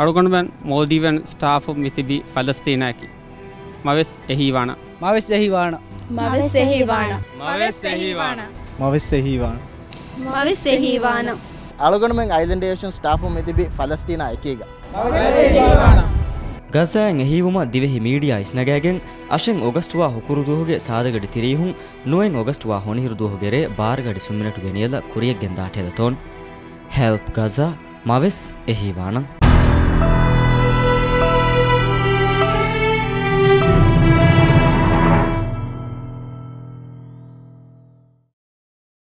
අරුගණුවන් මෝදීවන් ස්ටාෆු මිතිබී ෆලස්තීනයකි. මවෙස් එහිවාන. මවෙස් එහිවාන. මවෙස් එහිවාන. මවෙස් එහිවාන. මවෙස් එහිවාන. මවෙස් එහිවාන. අලගනම යිල්ඩේෂන් ස්ටාෆු මිතිබි ෆලස්තිීන එකේග. ගසෑන් එහිවම Dhivehi media යිස්නගෑගෙන් අශෙන් ඔගස්ටවා හුකුරුදුහගේ සාධගඩි තිරීහුන් නුවෙන් ඔගස්ටවා හොනිහිරුදුහගෙරේ බාර්ගඩි සුම්මිනට ගෙනියල කුරියක් ගෙන්දාටෙලතොන් හැල්ප් ගසා මවෙස් එහිවානං.